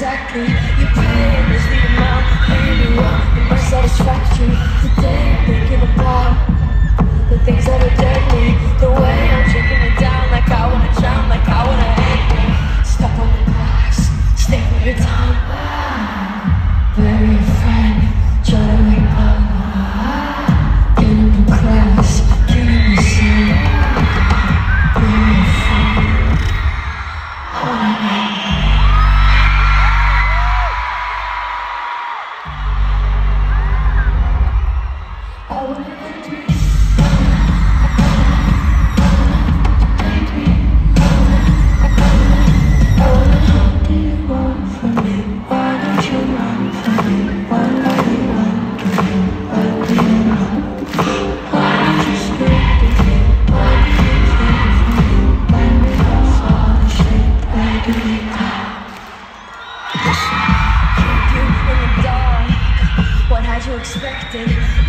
exactly Your pain is the amount Maybe what in my satisfaction Today I'm thinking about The things that are deadly The way I'm it down Like I wanna drown, like I wanna Step on the for your time What